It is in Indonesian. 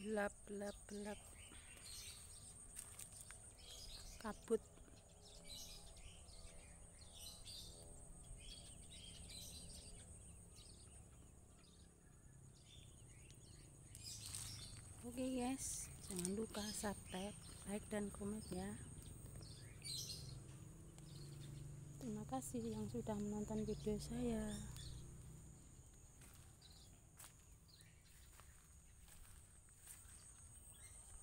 Gelap gelap gelap kabut. Oke guys. Jangan lupa subscribe like dan komen ya. Terima kasih yang sudah menonton video saya